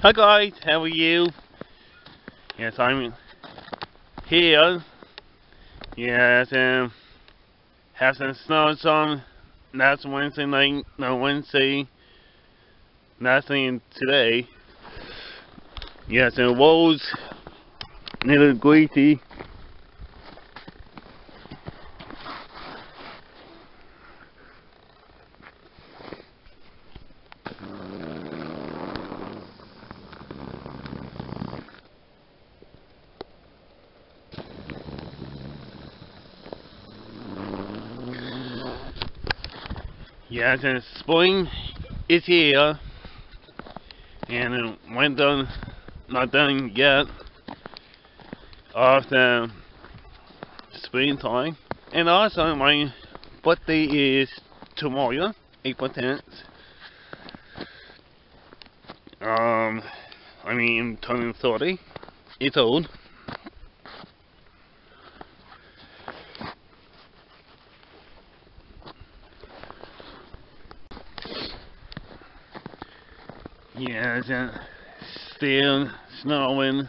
Hi guys, how are you? Yes, I'm here. Yes, um, have some snow some last Wednesday night, no Wednesday, nothing today. Yes, and Rose, little greedy. Yes, and spring is here, and uh, winter not done yet the springtime. And also, my birthday is tomorrow, April 10th. Um, I mean, turning 30. It's old. Yeah, it's still snowing.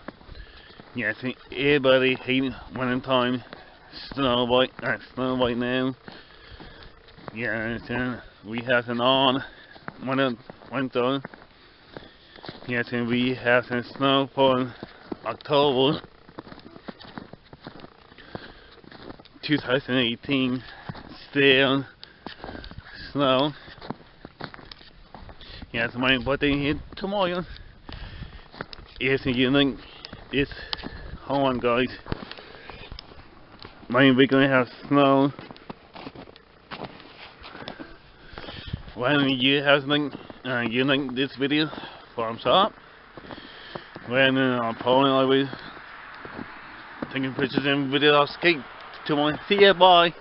Yeah, I think everybody hate winter time. Snow right, uh, snow right now. Yeah, it's, uh, we have an on winter, winter. Yes, and we have some snow for October 2018. Still snow. Yes, my birthday here tomorrow. Yes, and you think it's hold on guys. Maybe we're gonna have snow. When you have something uh, you think this video thumbs up. When uh, I'm probably always taking pictures and videos. Okay, to my ya, bye.